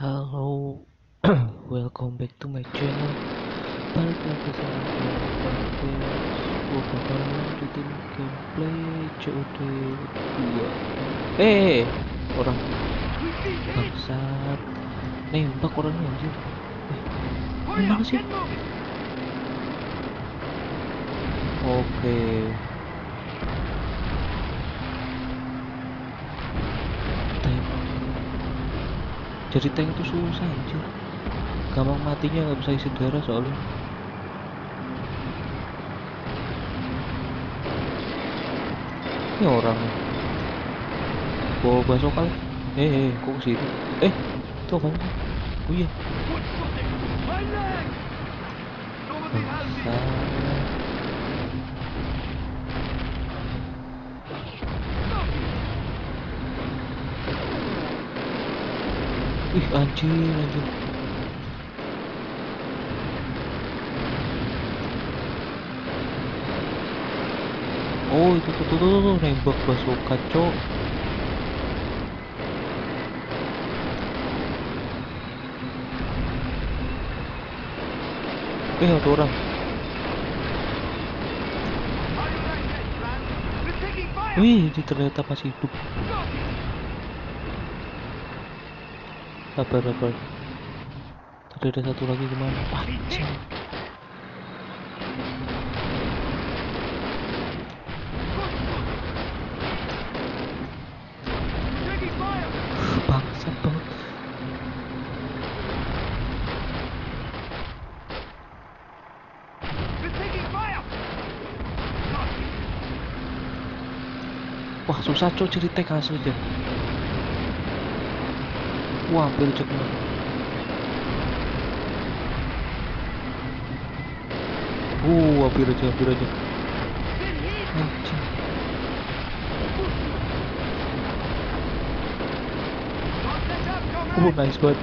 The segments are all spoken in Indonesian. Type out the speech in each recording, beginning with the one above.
Halo, welcome back to my channel. Balik lagi sama gue. Gue bakal lanjutin gameplay COD 2 Eh, orang bangsat nembak orangnya anjir. Eh, mana sih? Oke. Tank. Jadi tank itu susah anjir. Gampang matinya nggak bisa isi darah soalnya. Ini orang bawa basoka lagi. Eh, eh, kok ke situ? Eh, itu apa sih? Oh iya. Bangsat. Wih anjir anjir Oh itu tuh tuh tuh, tuh, tuh nembak bazooka cok. Eh ada orang. Wih ini ternyata masih hidup Sabar sabar. Tadi ada satu lagi ke mana? Anjing Bangsat banget. Wah susah cok cari tag asli aja Wah hampir cek Uh hampir aja hampir aja Anjing. Uh nice banget.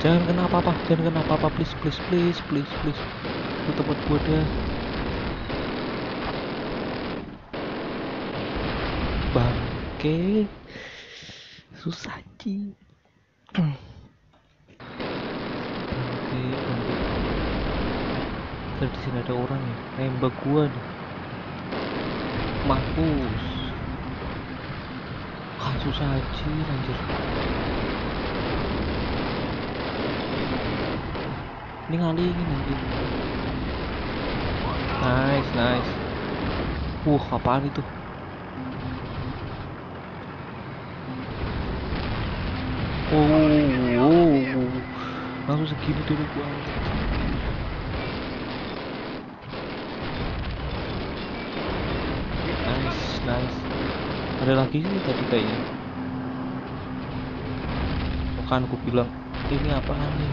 Jangan kena apa-apa Jangan kena apa-apa. Please please please please please. Itu tempat gua dah Bangke Susah bangke Ntar di sini ada orang nih Nembak gua nih. Mampus. Ah susah aja anjir. Ini ngalingin anjir Nice nice. Uh apaan itu Oh, langsung segini dulu gua. Nice, nice. Ada lagi sih tadi kayaknya. Bukan aku bilang ini apaan nih?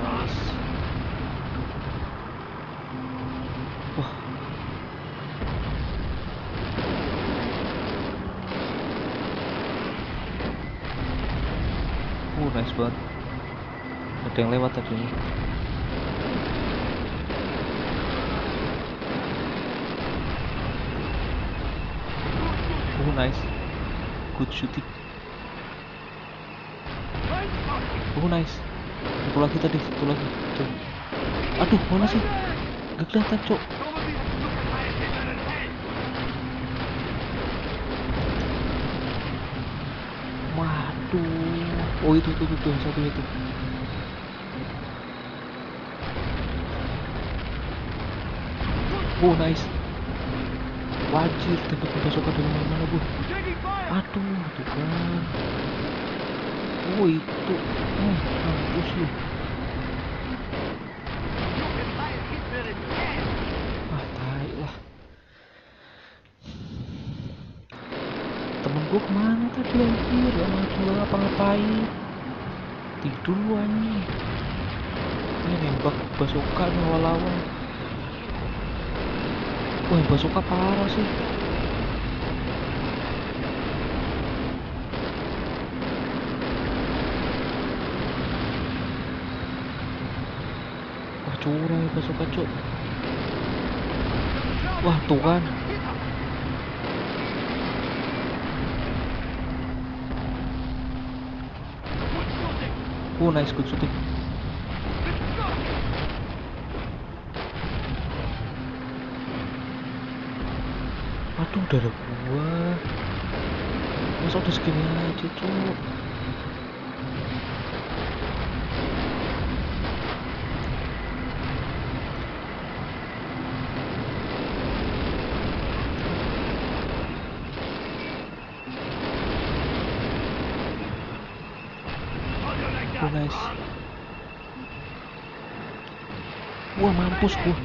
Nice. Wah. Uh, nice banget. Ada yang lewat tadi. Oh, nice. Good shooting. Oh, nice. Satu lagi tadi, satu lagi. Cok. Aduh, mana sih? Gak kelihatan, cok. Oh, itu tuh tuh, tuh satu itu. Oh, nice. Wajib tempat pasukan dari mana-mana, Bu. Aduh, itu kan. Oh, itu. Oh, mampus lu. Ah, tai lah. Gua ke mana tadi anjir? Gak maju gak ngapa-ngapain. Tidur lu anjing. Ini nembak bazooka nih awal-awal. Wah, bazooka parah sih. Wah, curang ya bazooka, cuk. Wah, tuh kan. Good shooting. Aduh darah gua. Masa udah segini aja cuk. Nice. Wah mampus gua.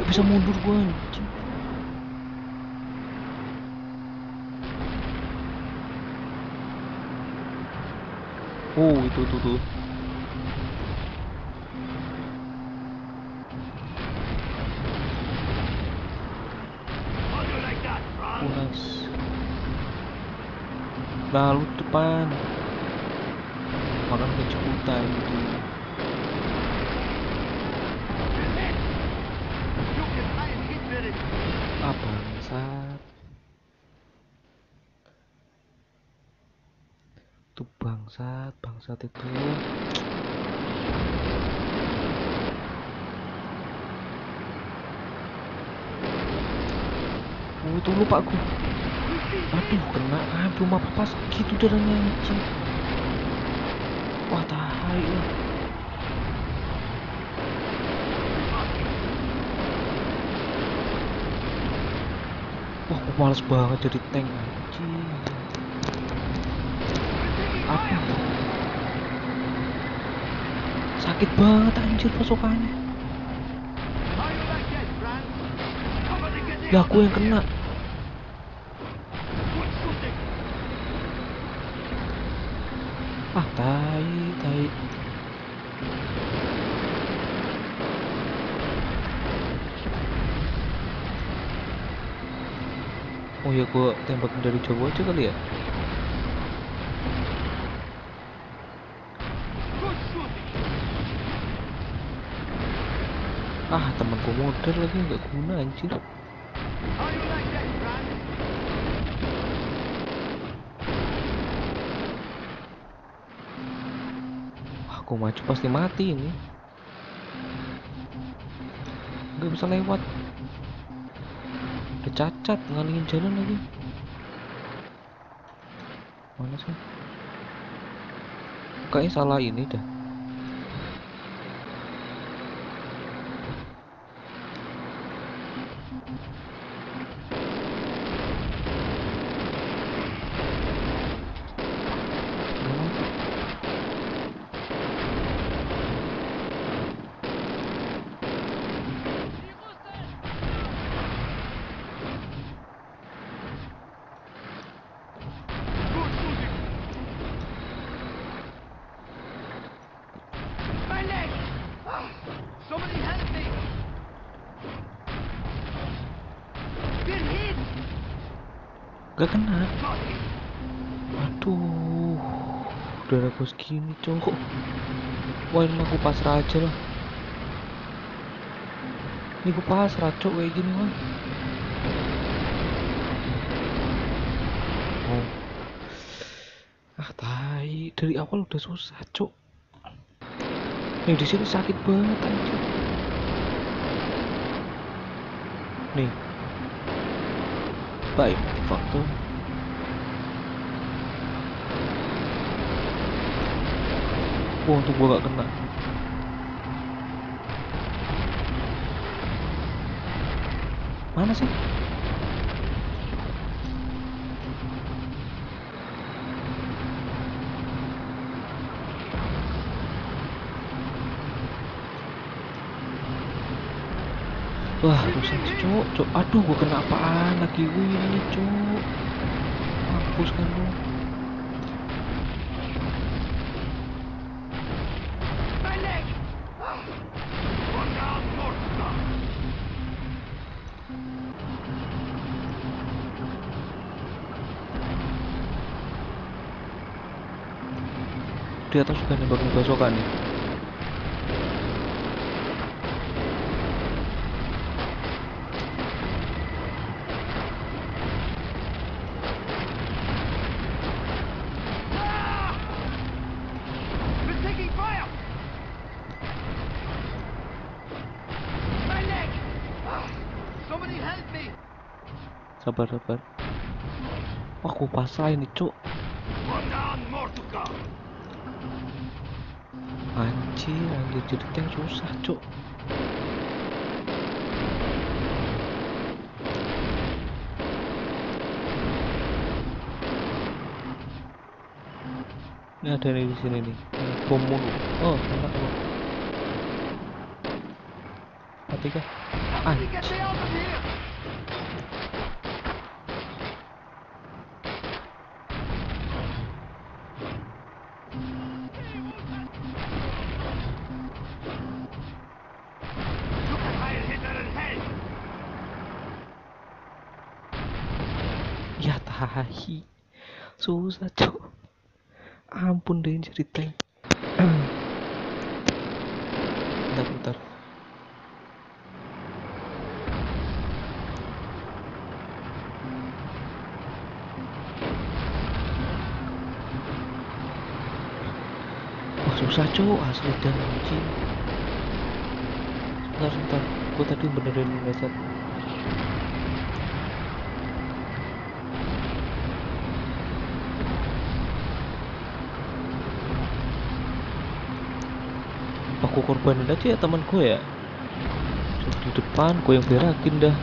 Gak bisa mundur gua anjing. Oh itu tuh tuh. Lalu depan. Makan kecepatan gitu. Ah bangsat. Itu bangsat, bangsat itu. Oh itu lupa aku. Aduh kena ah belum apa pas gitu darahnya anjing. Wah tahai lah. Wah aku males banget jadi tank anjing. Apa? Sakit banget anjir pasukannya. Lah aku yang kena. Good shooting! Ah tai, tai. Oh ya gua tembakin dari jauh aja kali ya. Ah temanku modern lagi nggak guna anjir. Aku maju pasti mati ini. Nggak bisa lewat. Cacat ngalingin jalan lagi. Mana sih? Kayaknya salah ini dah. Nggak mati. Good shooting! My leg! Somebody help me! Been hit! Gak kena. Aduh, udah aku segini cowok. Wah ini aku pasrah aja lah. Ini aku pasrah cowok kayak gini mah. Oh. Ah tai, dari awal udah susah cok. Nih di sini sakit banget anjir. Nih. Baik, faktor. Wah, untuk gua gak kena. Mana sih? Wah, rusak cok, cok. Aduh, gua kena apaan lagi wih ini cok. Mampus kan lu. Di atas juga nembak basokan nih. Sabar sabar. Aku pasrah ini cuk. Anjir anjir jadi tank susah cuk. Ini ada nih di sini nih. Bom mulu. Oh enak loh mati kah How tahi susah cuk. Ampun deh tank bentar bentar. Susah cuk. Asli dan anjing. Sebentar sebentar gua tadi benerin headset aku korbanin aja ya temanku ya. Suruh di depan gue yang berakin dah.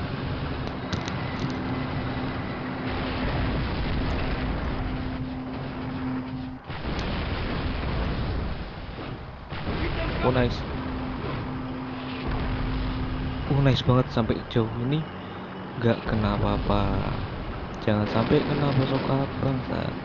Oh nice. Oh nice banget sampai jauh ini. Nggak kena apa-apa. Jangan sampai kena basoka bangsa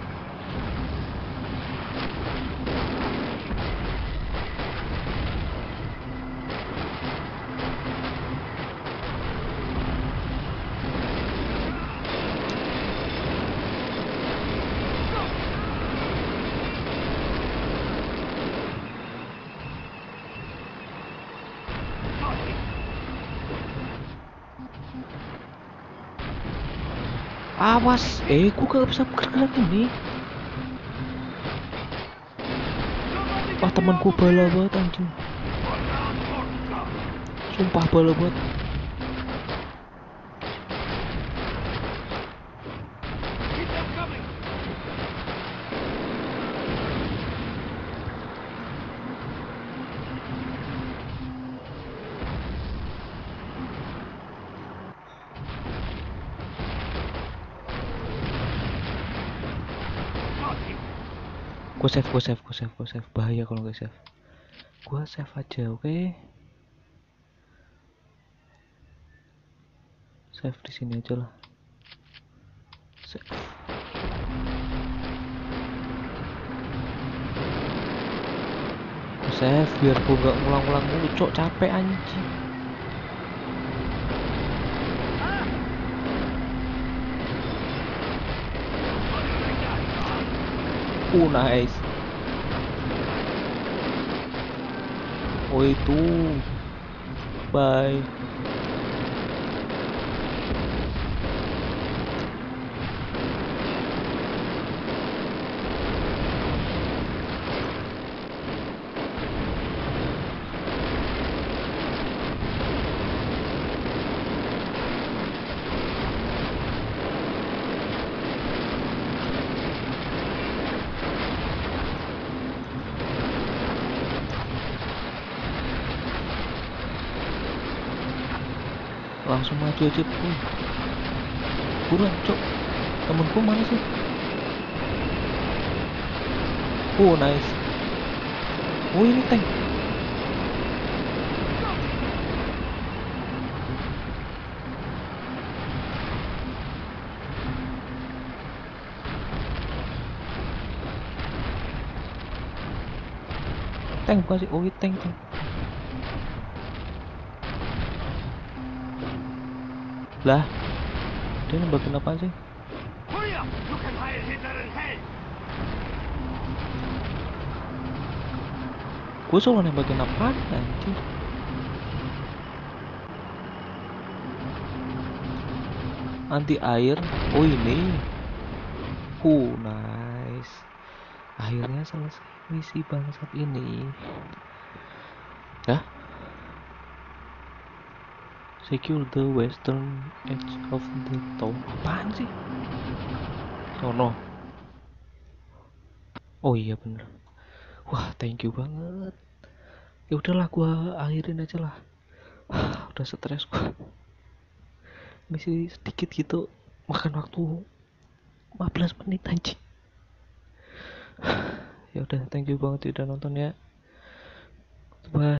awas eh gua gak bisa bergerak ini. Wah temanku bala banget anjing. Sumpah bala banget gue save gue save gue save gue save. Bahaya kalau nggak save. Gue save aja oke? Save di sini aja lah. Save. Save biar gue nggak ngulang-ngulang mulu cok. Capek anjing uh nice oh itu bye langsung maju aja pun buruan cok. Temenku mana sih? Oh nice. Oh ini tank. Tank bukan sih oh ini tank tank. Lah dia nembakin apa sih? Gue selalu nembakin apa anjir anti air? Oh ini. Uh nice. Akhirnya selesai misi bangsat ini ya secure the western edge of the tower apaan sih? Sono. Oh iya bener. Wah thank you banget. Ya udahlah gua akhirin aja lah. Udah stres gua. Masih sedikit gitu makan waktu 15 menit anjing. Ya udah thank you banget udah nonton ya. Bye